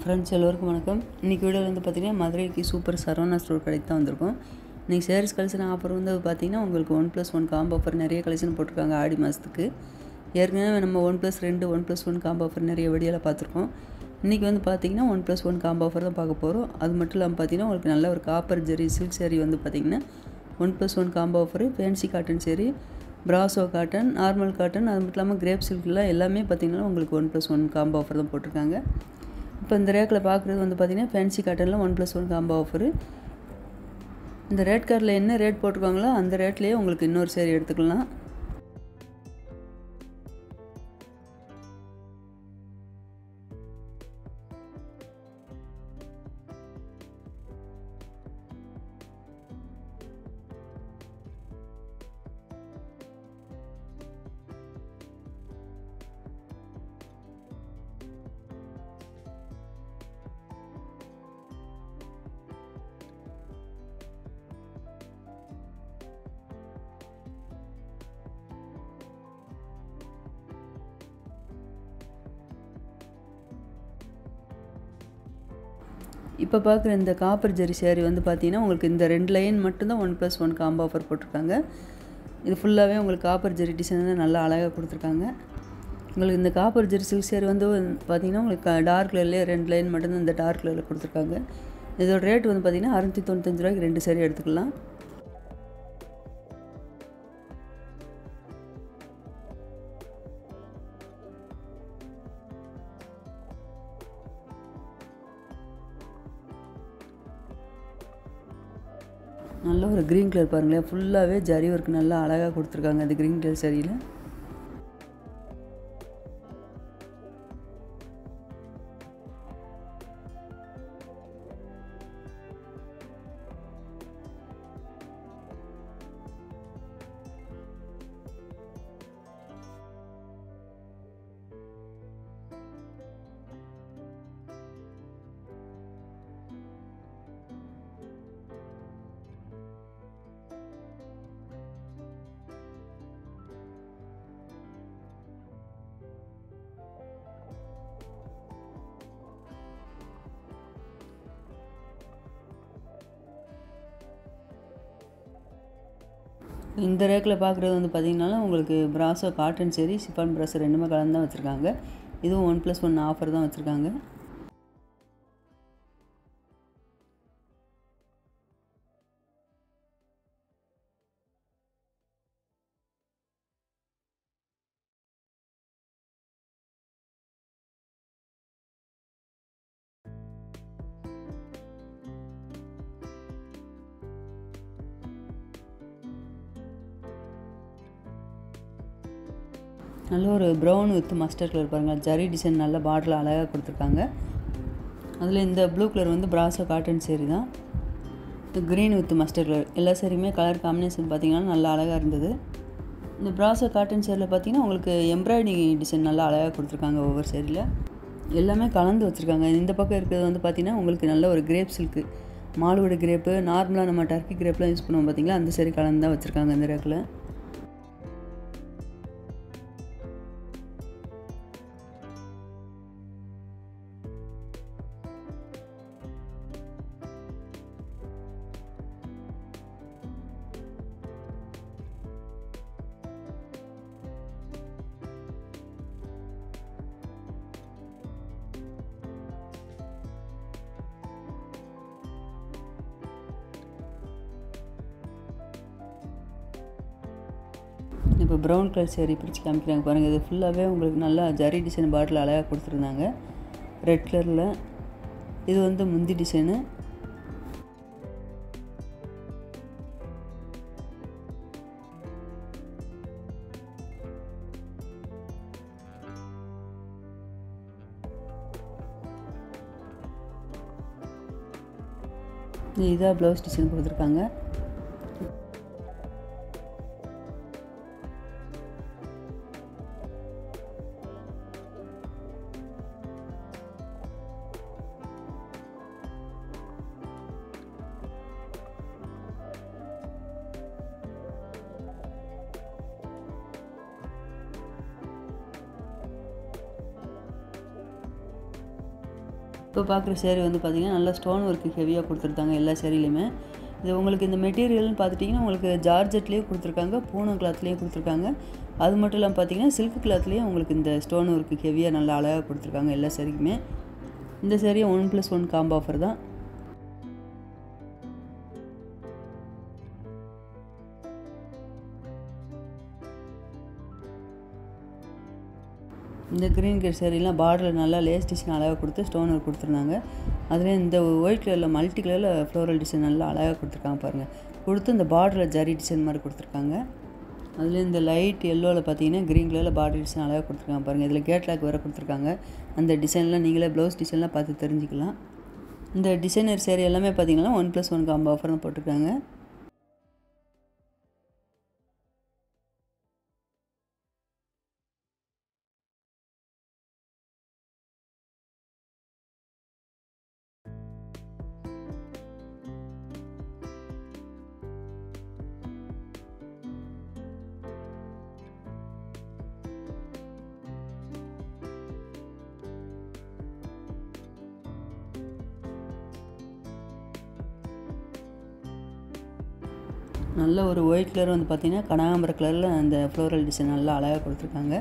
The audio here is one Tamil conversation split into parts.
ஃப்ரெண்ட்ஸ் எல்லோருக்கும் வணக்கம். இன்றைக்கி வீடியோவில் வந்து பார்த்திங்கன்னா மதுரைக்கு சூப்பர் சரவணா ஸ்டோர் கடைக்கு தான் வந்திருக்கோம். இன்றைக்கி சேரீஸ் கலெக்ஷன் ஆஃபர் வந்து பார்த்திங்கன்னா உங்களுக்கு one plus one combo offer நிறைய கலெக்ஷன் போட்டிருக்காங்க ஆடி மாதத்துக்கு ஏற்கனவே நம்ம ஒன் ப்ளஸ் ரெண்டு one plus one combo offer நிறைய வீடியோவில் பார்த்துருக்கோம் இன்றைக்கி வந்து பார்த்திங்கன்னா one plus one combo offer தான் பார்க்க போகிறோம் அது மட்டும் இல்லாமல் பார்த்திங்கன்னா உங்களுக்கு நல்ல ஒரு காப்பர் ஜெரி சில்க் சேரீ வந்து பார்த்திங்கன்னா one plus one combo offer fancy cotton sari brasso cotton normal cotton அது மட்டும் இல்லாமல் கிரேப் சில்க்லாம் எல்லாமே பார்த்திங்கன்னா உங்களுக்கு one plus one combo offer தான் போட்டிருக்காங்க. இப்போ இந்த ரேக்கில் பார்க்குறது வந்து பார்த்திங்கன்னா ஃபேன்சி காட்டனில் one plus one combo offer இந்த ரேட் கார்டில் என்ன ரேட் போட்டிருக்காங்களோ அந்த ரேட்லேயே உங்களுக்கு இன்னொரு சேரீ எடுத்துக்கலாம். இப்போ பார்க்குற இந்த காப்பர் ஜெரி சேரீ வந்து பார்த்தீங்கன்னா உங்களுக்கு இந்த ரெண்டு லைன் மட்டும்தான் one plus one combo offer போட்டிருக்காங்க. இது ஃபுல்லாகவே உங்களுக்கு காப்பர் ஜெரி டிசைன் தான் நல்லா அழகாக கொடுத்துருக்காங்க. உங்களுக்கு இந்த காப்பர் ஜெரி சில்க் சேரீ வந்து பார்த்தீங்கன்னா உங்களுக்கு டார்க் கலர்லேயே ரெண்டு லைன் மட்டும்தான் இந்த டார்க் கலரில் கொடுத்துருக்காங்க. இதோட ரேட் வந்து பார்த்தீங்கன்னா அறுநூற்றி தொண்ணூத்தஞ்சு ரூபாய்க்கு ரெண்டு சேரீ எடுத்துக்கலாம். நல்ல ஒரு க்ரீன் கலர் பாருங்களேன். ஃபுல்லாகவே ஜரி ஒர்க் நல்லா அழகாக கொடுத்துருக்காங்க அந்த க்ரீன் கலர் சரியில் இந்த ரேக்கில் பார்க்குறது வந்து பார்த்திங்கனாலும் உங்களுக்கு ப்ராஸோ காட்டன் சரி ஷிஃபான் ப்ராஸோ ரெண்டுமே கலந்து தான் வச்சுருக்காங்க. இதுவும் ஒன் ப்ளஸ் ஒன் ஆஃபர் தான் வச்சுருக்காங்க. நல்ல ஒரு ப்ரௌன் வித் மஸ்டர் கலர் பாருங்கள் ஜரி டிசைன் நல்ல பார்டரில் அழகாக கொடுத்துருக்காங்க. அதில் இந்த ப்ளூ கலர் வந்து ப்ராஸோ காட்டன் சேரீ தான். க்ரீன் வித் மஸ்டர் கலர் எல்லா சேரீயுமே கலர் காம்பினேஷன் பார்த்திங்கன்னா நல்லா அழகாக இருந்தது. இந்த ப்ராஸோ காட்டன் சேரில் பார்த்திங்கன்னா உங்களுக்கு எம்ப்ராய்டிங் டிசைன் நல்லா அழகாக கொடுத்துருக்காங்க ஒவ்வொரு சேரியில். எல்லாமே கலந்து வச்சுருக்காங்க. இந்த பக்கம் இருக்கிறது வந்து பார்த்திங்கன்னா உங்களுக்கு நல்ல ஒரு கிரேப் சில்க்கு மாலுவோட கிரேப்பு நார்மலாக நம்ம டர்க்கி கிரேப்லாம் யூஸ் பண்ணுவோம் பார்த்திங்களா அந்த சரி கலந்து தான் வச்சுருக்காங்க இந்த ரேக்கில் இப்போ ப்ரௌன் கலர் சேரீ பிரித்து காமிக்கிறாங்க பாருங்கள் இது ஃபுல்லாகவே உங்களுக்கு நல்லா ஜரி டிசைன் பாட்டில் அழகாக கொடுத்துருந்தாங்க. ரெட் கலரில் இது வந்து முந்தி டிசைனு இதாக ப்ளவுஸ் டிசைன் கொடுத்துருக்காங்க. இப்போ பார்க்குற சேரீ வந்து பார்த்திங்கன்னா நல்லா ஸ்டோன் ஒர்க்கு ஹெவியாக கொடுத்துருக்காங்க எல்லா சேரீலையுமே. இது உங்களுக்கு இந்த மெட்டீரியல்னு பார்த்துட்டிங்கன்னா உங்களுக்கு ஜார்ஜெட்லேயும் கொடுத்துருக்காங்க பூனம் கிளாத்லேயும் கொடுத்துருக்காங்க. அது மட்டும் இல்லாமல் பார்த்தீங்கன்னா சில்க் கிளாத்லேயும் உங்களுக்கு இந்த ஸ்டோன் ஒர்க்கு ஹெவியாக நல்லா அழகாக கொடுத்துருக்காங்க எல்லா சேரீக்குமே. இந்த சேரீயும் one plus one combo offer தான். இந்த க்ரீன் கலர் சேரீலாம் பார்டரில் நல்லா லேஸ் டிசைன் அழகாக கொடுத்து ஸ்டோன் ஒர்க் கொடுத்துருந்தாங்க. அதுலேயும் இந்த ஒயிட் கலரில் மல்டி கலரில் ஃப்ளோரல் டிசைன் நல்லா அழகாக கொடுத்துருக்காங்க பாருங்கள் கொடுத்து இந்த பார்டரில் ஜரி டிசைன் மாதிரி கொடுத்துருக்காங்க. அதில் இந்த லைட் எல்லோவில் பார்த்தீங்கன்னா க்ரீன் கலரில் பார்டர் டிசைன் அழகாக கொடுத்துருக்காங்க பாருங்கள் இதில் கேட் லாக் வேறு கொடுத்துருக்காங்க. அந்த டிசைன்லாம் நீங்களே ப்ளவுஸ் டிசைன்லாம் பார்த்து தெரிஞ்சுக்கலாம். இந்த டிசைனர் சேரீ எல்லாமே பார்த்தீங்கன்னா ஒன் ப்ளஸ் ஒன் காம்போ ஆஃபர்னு போட்டிருக்காங்க. நல்ல ஒரு ஒயிட் கலர் வந்து பார்த்திங்கன்னா கனகாம்பர கலரில் அந்த ஃப்ளோரல் டிசைன் நல்லா அழகாக கொடுத்துருக்காங்க.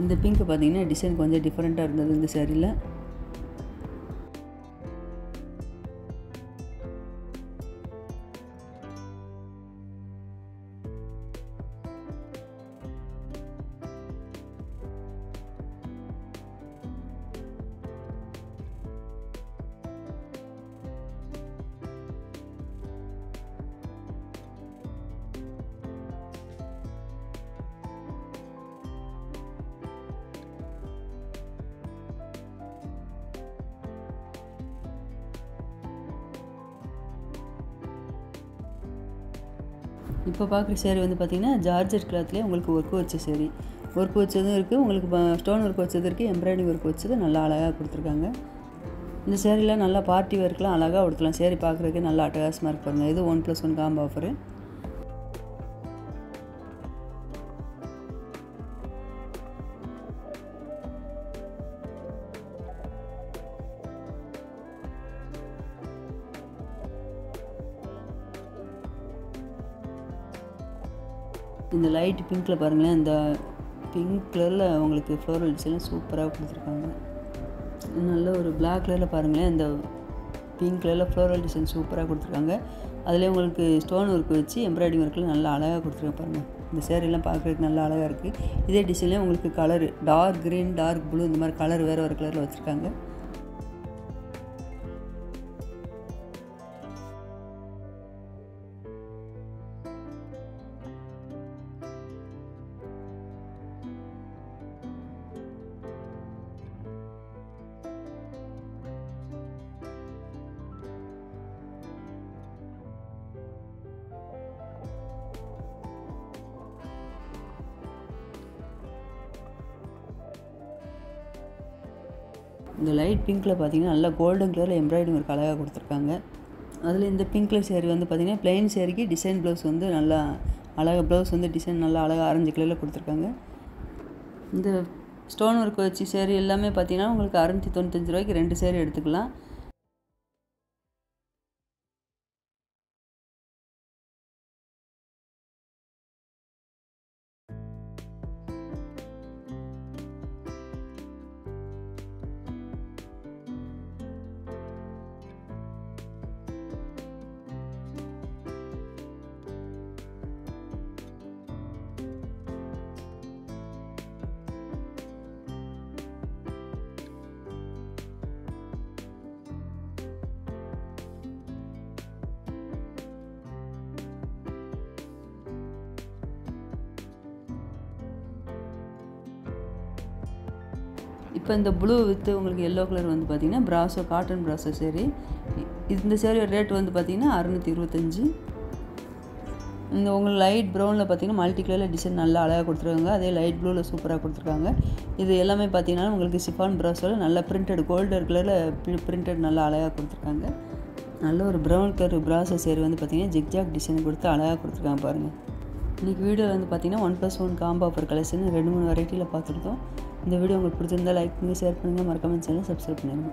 இந்த பிங்க் பார்த்தீங்கன்னா டிசைன் கொஞ்சம் டிஃப்ரெண்ட்டாக இருந்தது இந்த சேரீயில் இப்போ பார்க்குற சேரீ வந்து பார்த்திங்கன்னா ஜார்ஜெட் கிளாத்லேயே உங்களுக்கு ஒர்க் வச்ச சேரீ. ஒர்க் வச்சதும் இருக்குது உங்களுக்கு ஸ்டோன் ஒர்க் வச்சது இருக்குது எம்ப்ராய்டிங் ஒர்க் வச்சது நல்லா அழகாக கொடுத்துருக்காங்க. இந்த சேரீலாம் நல்லா பார்ட்டி ஒர்க்லாம் அழகாக உடுத்தலாம். சேரீ பார்க்குறதுக்கே நல்லா அட்டகாசமாக இருக்கு பாருங்கள் இது one plus one combo offer light பிங்க்கில் பாருங்களேன் அந்த பிங்க் கலரில் உங்களுக்கு ஃப்ளோரல் டிசைன் சூப்பராக கொடுத்துருக்காங்க. நல்ல ஒரு பிளாக் கலரில் பாருங்களேன் அந்த பிங்க் கலரில் ஃப்ளோரல் டிசைன் சூப்பராக கொடுத்துருக்காங்க. அதிலே உங்களுக்கு ஸ்டோன் ஒர்க் வச்சு எம்ப்ராய்டிங் ஒர்க்கில் நல்லா அழகாக கொடுத்துருக்காங்க பாருங்கள் இந்த சேரீலாம் பார்க்குறதுக்கு நல்லா அழகாக இருக்குது இதே டிசைன்லேயே உங்களுக்கு colour dark green dark blue இந்த மாதிரி கலர் வேறு ஒரு கலரில் வச்சுருக்காங்க. இந்த லைட் பிங்க்கில் பார்த்தீங்கன்னா நல்லா கோல்டன் கலரில் எம்ப்ராய்டிங் ஒர்க் அழகாக கொடுத்துருக்காங்க. அதில் இந்த பிங்க் கலர் சேரீ வந்து பார்த்தீங்கன்னா பிளெயின் சேரீக்கு டிசைன் ப்ளவுஸ் வந்து நல்லா அழகாக ப்ளவுஸ் வந்து டிசைன் நல்லா அழகாக ஆரஞ்சு கலரில் கொடுத்துருக்காங்க. இந்த ஸ்டோன் ஒர்க் வச்சு சேரீ எல்லாமே பார்த்தீங்கன்னா உங்களுக்கு அறநூற்றி தொண்ணூத்தஞ்சு ரூபாய்க்கு ரெண்டு சேரீ எடுத்துக்கலாம். இப்போ இந்த ப்ளூ வித்து உங்களுக்கு எல்லோ கலர் வந்து பார்த்தீங்கன்னா ப்ராசோ காட்டன் ப்ராசோ சேரீ. இந்த சேரீயோட ரேட் வந்து பார்த்தீங்கன்னா அறுநூற்றி இருபத்தஞ்சி. இந்த உங்களுக்கு லைட் ப்ரௌனில் பார்த்தீங்கன்னா மல்டி கலரில் டிசைன் நல்லா அழகாக கொடுத்துருக்காங்க. அதே லைட் ப்ளூவில் சூப்பராக கொடுத்துருக்காங்க. இது எல்லாமே பார்த்தீங்கன்னா உங்களுக்கு சிஃபான் ப்ராஸோட நல்ல பிரிண்டட் கோல்டர் கலரில் பிரிண்டட் நல்லா அழகாக கொடுத்துருக்காங்க. நல்ல ஒரு ப்ரௌன் கலர் ப்ராசஸ் சேரி வந்து பார்த்தீங்கன்னா ஜிக்ஜாக் டிசைன் கொடுத்து அழகாக கொடுத்துருக்காங்க பாருங்கள் இன்றைக்கி வீடியோவில் வந்து பார்த்தீங்கன்னா one plus one combo offer collection ரெண்டு மூணு வெரைட்டியில் பார்த்துருக்கோம் இந்த வீடியோ உங்களுக்கு பிடிச்சிருந்தா லைக் பண்ணுங்கள் ஷேர் பண்ணுங்கள் மறக்காமல் சேனல் சப்ஸ்கிரைப் பண்ணிடுங்க.